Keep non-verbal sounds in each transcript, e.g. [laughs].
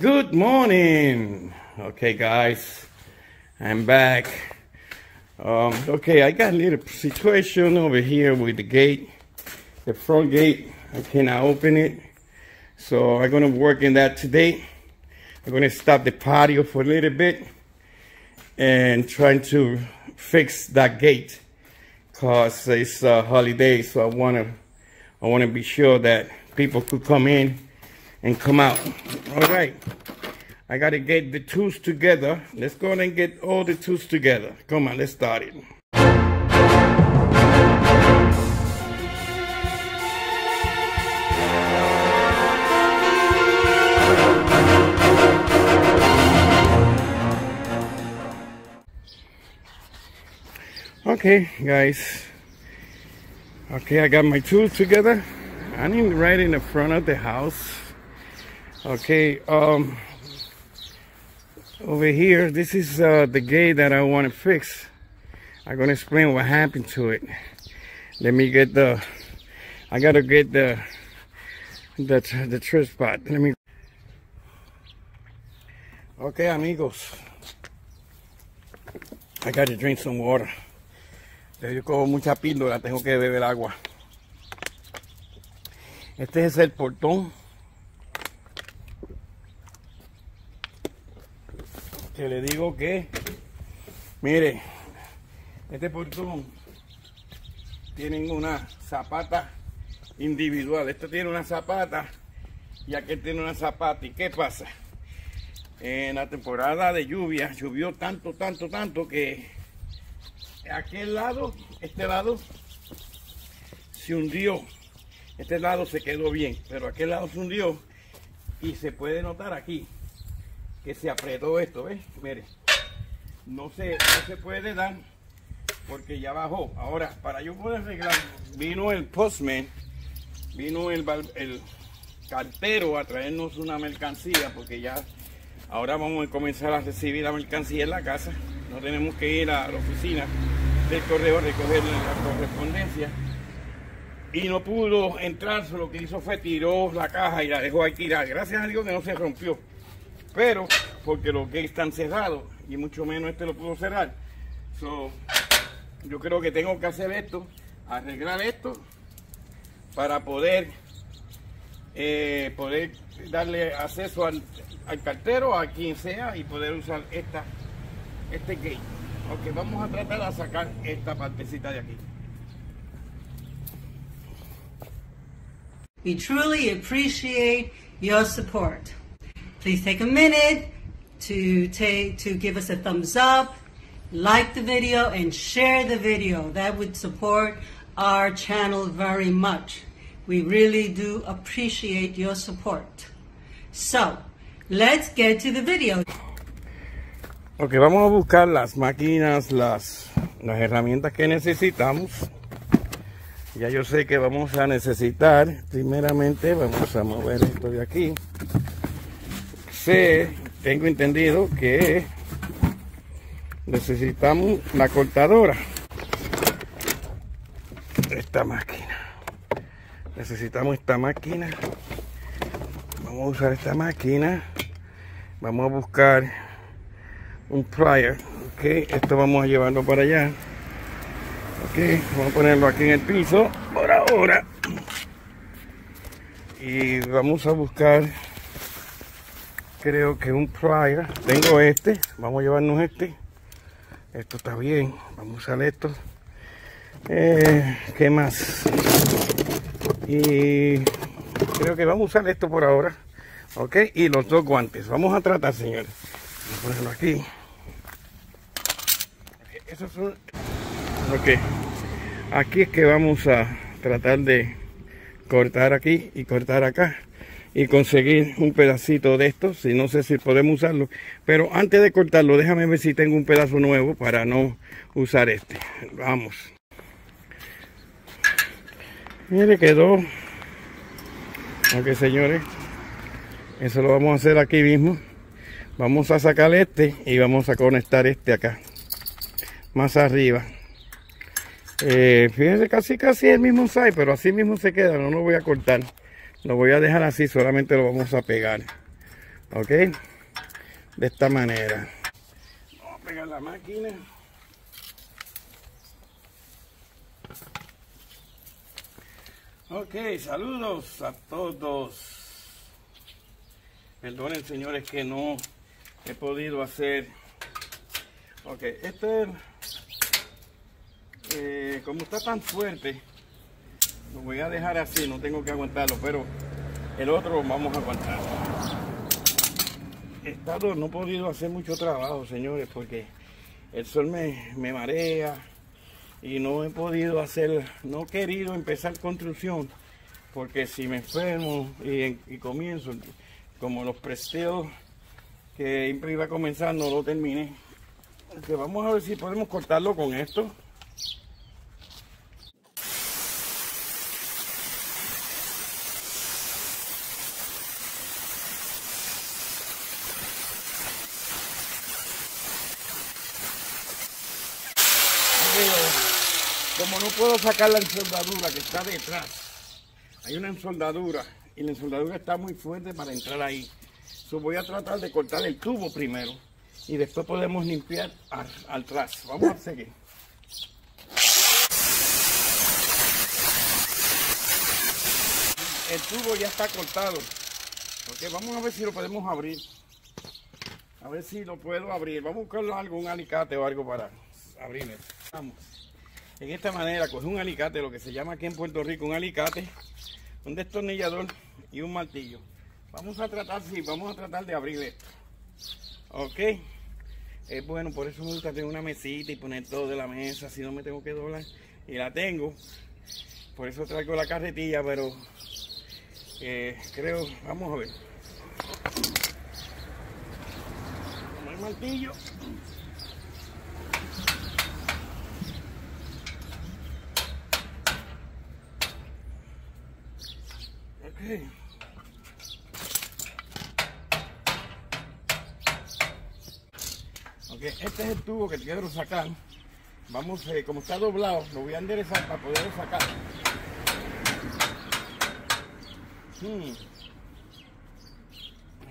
Good morning. Okay, guys, I'm back. Um, okay, I got a little situation over here with the gate, the front gate. I cannot open it, so I'm gonna work in that today. I'm gonna stop the patio for a little bit and trying to fix that gate because it's a holiday, so I wanna I wanna be sure that people could come in and come out. All right. I got to get the tools together. Let's go and get all the tools together. Come on, let's start it. Okay, guys. Okay, I got my tools together. I'm right in the front of the house. Okay, um, over here this is uh, the gate that I want to fix. I'm gonna explain what happened to it. Let me get the I gotta get the the, the trip spot. Let me okay amigos. I gotta drink some water. Yo cojo mucha píldora tengo que beber agua. Este es el portón le digo que, mire, este portón tienen una zapata individual. Este tiene una zapata y aquel tiene una zapata. ¿Y qué pasa? En la temporada de lluvia llovió tanto, tanto, tanto que aquel lado, este lado, se hundió. Este lado se quedó bien, pero aquel lado se hundió y se puede notar aquí que se apretó esto, ¿ves? Mire, no se, no se puede dar porque ya bajó. Ahora, para yo poder arreglar, vino el postman, vino el, cartero a traernos una mercancía porque ya ahora vamos a comenzar a recibir la mercancía en la casa. No tenemos que ir a la oficina del correo a recoger la correspondencia. Y no pudo entrar, lo que hizo fue tiró la caja y la dejó ahí tirar. Gracias a Dios que no se rompió. Pero, porque los gates están cerrados y mucho menos este lo puedo cerrar. yo creo que tengo que hacer esto, arreglar esto para poder eh, poder darle acceso al, cartero, a quien sea y poder usar esta, este gate. Ok, vamos a tratar de sacar esta partecita de aquí. We truly appreciate your support. Please take a minute to take to give us a thumbs up, like the video, and share the video. That would support our channel very much. We really do appreciate your support. So, let's get to the video. Ok, vamos a buscar las máquinas, las, herramientas que necesitamos. Ya yo sé que vamos a necesitar, primeramente vamos a mover esto de aquí. Tengo entendido que necesitamos la cortadora. Esta máquina. Necesitamos esta máquina. Vamos a usar esta máquina. Vamos a buscar un plier. Ok, esto vamos a llevarlo para allá. Ok, vamos a ponerlo aquí en el piso por ahora. Y vamos a buscar creo que un plier tengo este. Vamos a llevarnos este. Esto está bien. Vamos a usar esto. Eh, qué más y creo que vamos a usar esto por ahora. Ok y los dos guantes. Vamos a tratar señores. Vamos a ponerlo aquí. Esos son ok. Aquí es que vamos a tratar de cortar aquí y cortar acá y conseguir un pedacito de esto, si no sé si podemos usarlo, pero antes de cortarlo déjame ver si tengo un pedazo nuevo para no usar este, vamos. Mire quedó, ok señores, eso lo vamos a hacer aquí mismo, vamos a sacar este y vamos a conectar este acá, más arriba. Eh, fíjense casi casi el mismo size, pero así mismo se queda, no lo voy a cortar. Lo voy a dejar así, solamente lo vamos a pegar. ok de esta manera. Vamos a pegar la máquina. Ok saludos a todos. Perdonen señores que no he podido hacer. Ok este eh, como está tan fuerte voy a dejar así no tengo que aguantarlo pero el otro vamos a aguantar. Estado no he podido hacer mucho trabajo señores porque el sol me, me marea y no he podido hacer no he querido empezar construcción porque si me enfermo y, comienzo como los presteos que iba a comenzar no lo terminé vamos a ver si podemos cortarlo con esto como no puedo sacar la ensoldadura que está detrás, hay una ensoldadura y la ensoldadura está muy fuerte para entrar ahí. So voy a tratar de cortar el tubo primero y después podemos limpiar al, atrás. Vamos a seguir. El tubo ya está cortado. Ok, vamos a ver si lo podemos abrir. A ver si lo puedo abrir. Vamos a buscar algún alicate o algo para abrirlo. Vamos. En esta manera, coge un alicate, lo que se llama aquí en Puerto Rico un alicate, un destornillador y un martillo. Vamos a tratar, sí, vamos a tratar de abrir esto. Ok. Es bueno, por eso me gusta tener una mesita y poner todo de la mesa, si no me tengo que doblar. Y la tengo. Por eso traigo la carretilla, pero eh, creo, vamos a ver. Como el martillo. Ok. Ok, este es el tubo que quiero sacar. Vamos, eh, como está doblado, lo voy a enderezar para poderlo sacar. Hmm.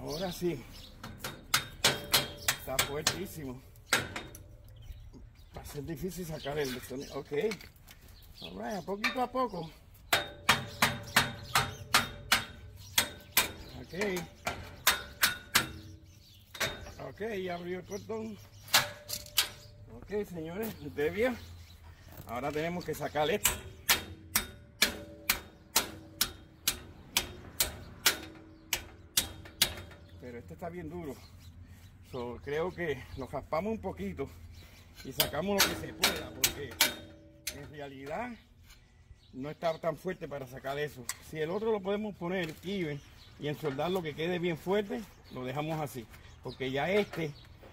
Ahora sí. Está fuertísimo. Va a ser difícil sacar el sonido. Ok. Alright, poquito a poco. Ok. Ok, abrió el portón. Ok, señores, ustedes bien. Ahora tenemos que sacar esto. Pero este está bien duro. Creo que nos raspamos un poquito y sacamos lo que se pueda porque en realidad no está tan fuerte para sacar eso. Si el otro lo podemos poner even y ensoldar lo que quede bien fuerte, lo dejamos así. Porque ya este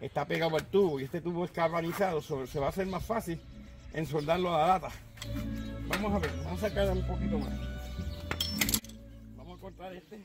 está pegado al tubo y este tubo es carbonizado, se va a hacer más fácil ensoldarlo a la lata. Vamos a ver, vamos a sacar un poquito más. Vamos a cortar este.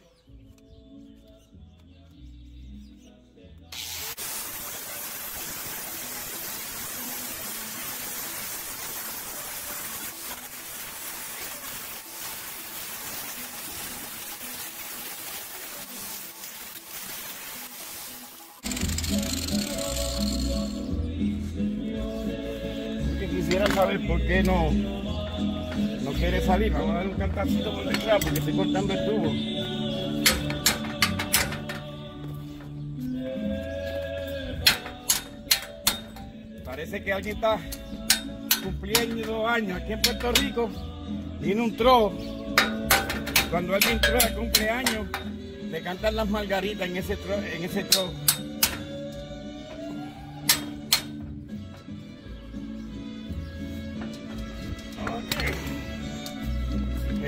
Saber por qué no, no quiere salir. Vamos a dar un cantacito por detrás porque estoy cortando el tubo. Parece que alguien está cumpliendo dos años aquí en Puerto Rico. Viene un tro. Cuando alguien trae cumpleaños, le cantan las margaritas en ese. En ese tro.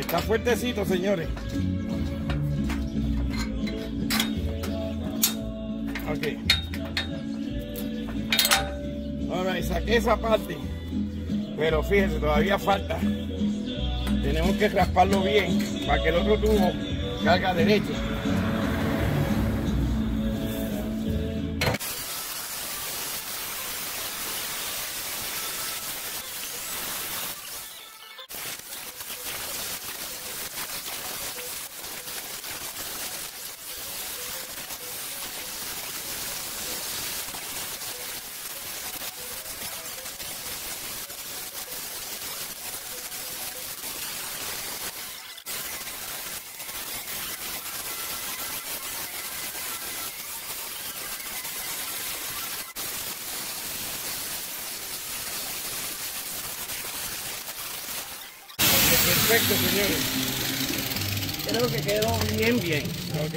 Está fuertecito, señores. Ok. Ahora, saqué esa parte. Pero fíjense, todavía falta. Tenemos que rasparlo bien para que el otro tubo carga derecho. Perfecto, señores. Creo que quedó bien, bien. Ok.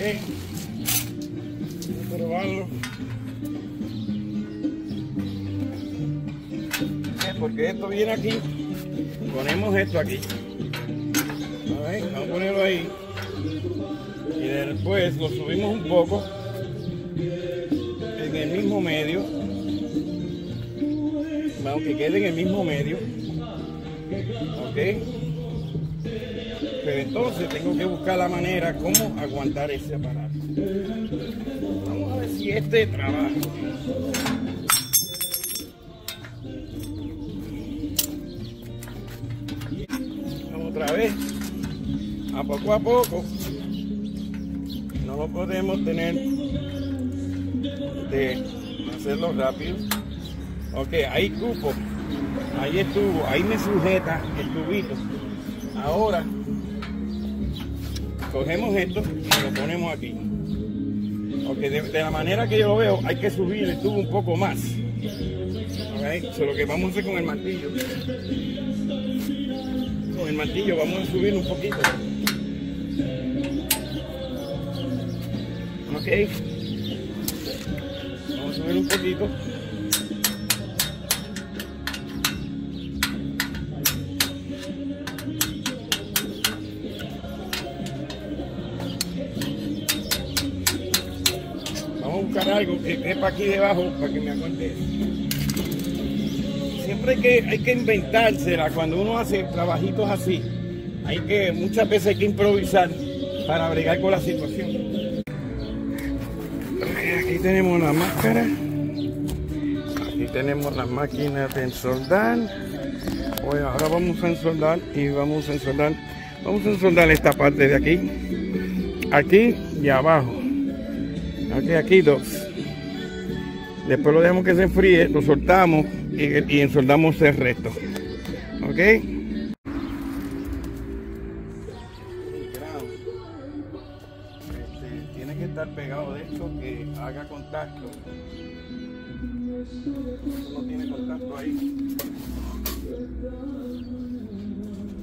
A probarlo. Porque esto viene aquí. Ponemos esto aquí. Vamos a ponerlo ahí. Y después lo subimos un poco en el mismo medio. Vamos que quede en el mismo medio. ¿Ok? Entonces tengo que buscar la manera cómo aguantar ese aparato. Vamos a ver si este trabaja. Otra vez. A poco a poco. No lo podemos tener de hacerlo rápido. Ok, ahí cupo. Ahí estuvo. Ahí me sujeta el tubito. Ahora cogemos esto y lo ponemos aquí. De, de la manera que yo lo veo, hay que subir el tubo un poco más. Okay, so lo que vamos a hacer con el martillo. Con el martillo vamos a subir un poquito. Ok. Vamos a subir un poquito. Algo que quepa aquí debajo para que me aguante. Siempre hay que, hay que inventársela cuando uno hace trabajitos así. Hay que, muchas veces hay que improvisar para bregar con la situación. Aquí tenemos la máscara. Aquí tenemos las máquinas de ensoldar. Bueno, ahora vamos a ensoldar y vamos a ensoldar. Vamos a ensoldar esta parte de aquí. Aquí y abajo. Aquí, aquí dos. Después lo dejamos que se enfríe, lo soltamos y, ensoldamos el resto. ¿Ok? Este, pegado de esto que haga contacto. No tiene contacto ahí.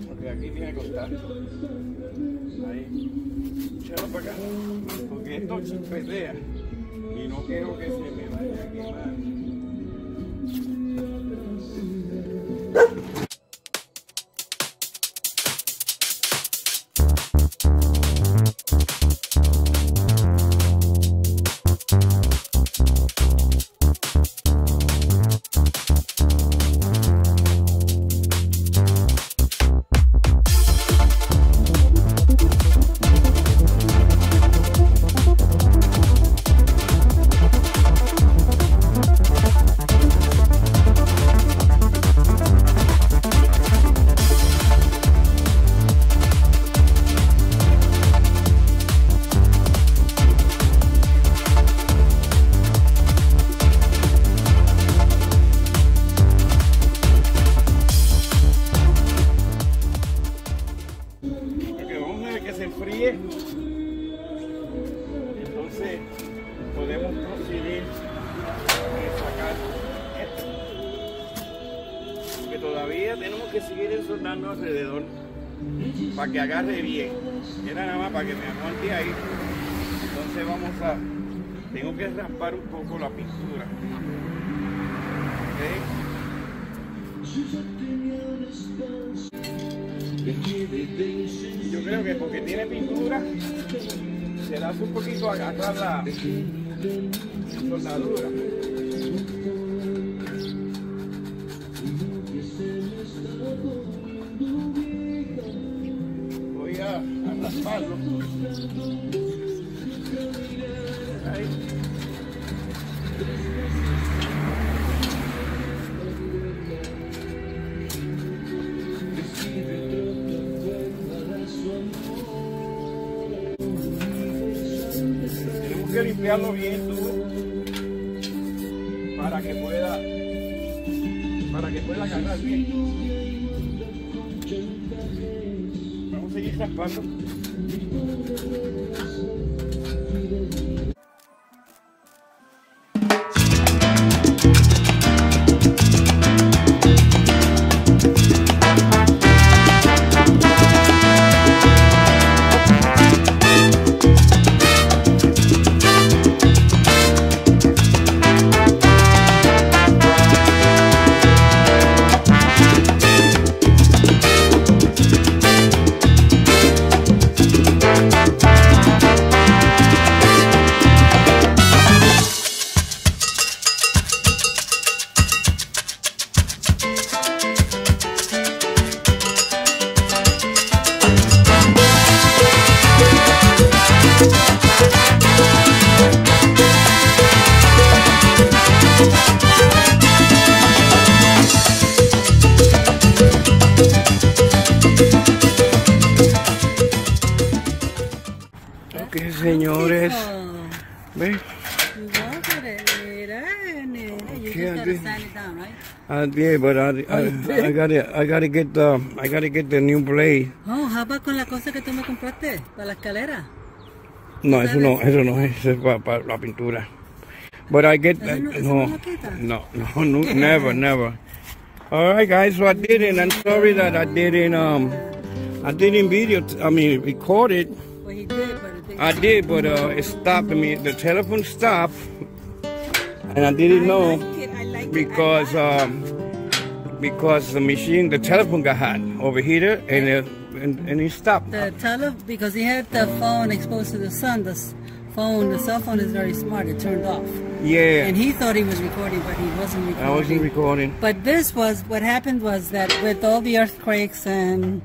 Porque aquí tiene contacto. Ahí. Échalo para acá. Porque esto chispea. Y no quiero que se agarre bien. Era nada más para que me aguante ahí. Entonces vamos a. Tengo que raspar un poco la pintura. Yo creo que porque tiene pintura, se le hace un poquito agarrar la soldadura. Limpiarlo bien todo para que pueda para que pueda agarrar bien. Vamos a seguir raspando. Okay? You walk with it, mira, nene. You Okay, I did. sand it down, right? I did, but I, I, I gotta, I gotta get the, I gotta get the new blade. Oh, how about con la cosa que tú me compraste para la escalera? No, eso no, eso no es, eso es para, la pintura. But I get, Eso no- no, no no, never, never. All right, guys, so I did it. I'm sorry that I didn't, um, I didn't video, I mean, record it. Well, he did, didn't. I did, but uh, it stopped me. The telephone stopped, and I didn't know it, like because um, because the machine, the telephone got hot, overheated, and it, and, and it stopped. The tele because he had the phone exposed to the sun. The phone, the cell phone is very smart. It turned off, Yeah, and he thought he was recording, but he wasn't recording. I wasn't recording. But this was what happened was that with all the earthquakes and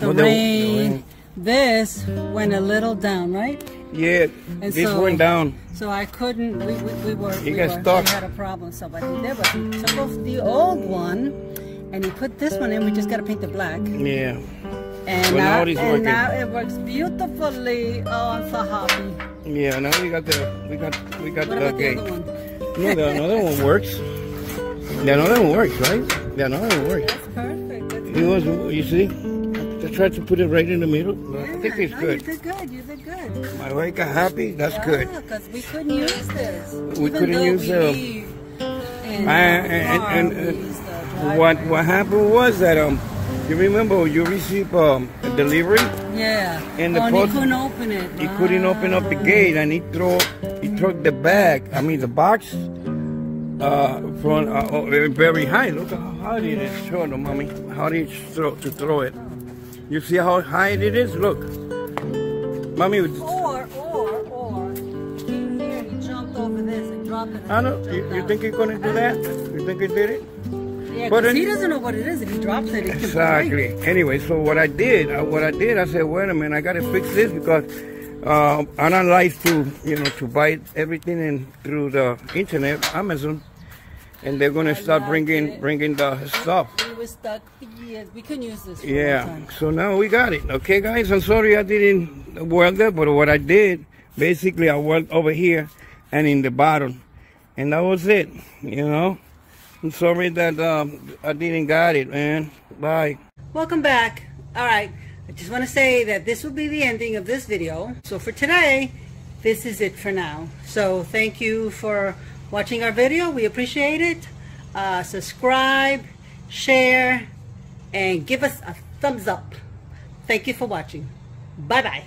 the Well, the- the rain, rain. This went a little down, right? Yeah, And this so- went down. So I couldn't. We, we, we were. You we got were, stuck. We had a problem. So what he did was he took off the old one, and he put this one in. We just got to paint the black. Yeah, And Well, now now, and now it works beautifully. Oh, I'm so happy. yeah. Now we got the we got we got What the about the other one? No, the another one [laughs] works. The another one works, right? The another one works. That's perfect. That's It was, you see, tried to put it right in the middle. but I think it's no, good. You did good. You did good. My wife got happy. That's good. because we couldn't use this. We Even couldn't use we the- And, and, and, we and use the what what happened was that um, you remember you received um, a delivery. Yeah. and the oh, post- he couldn't open it. He couldn't open up the gate, and he throw he threw the bag. I mean the box. Uh, from uh, oh, very high. Look how high it is. Show them, mommy. How did you throw to throw it? You see how high it is? Look, mommy. Or, or, or, he came here, he jumped over this and dropped it. and I don't. You, you think he's gonna do that? You think he did it? Yeah, but he doesn't know what it is. If he drops it. Exactly. Anyway, so what I did, uh, what I did, I said, wait a minute, I gotta fix this because uh, I don't like to, you know, to buy everything in through the internet, Amazon, and they're gonna I start bringing bringing the stuff. Were stuck for years. We couldn't use this Yeah. So now we got it. Okay, guys. I'm sorry I didn't weld it, but what I did, basically, I welded over here and in the bottom, and that was it. You know. I'm sorry that um, I didn't got it, man. Bye. Welcome back. All right. I just want to say that this will be the ending of this video. So for today, this is it for now. So thank you for watching our video. We appreciate it. Uh, subscribe, share, and give us a thumbs up. Thank you for watching. Bye-bye.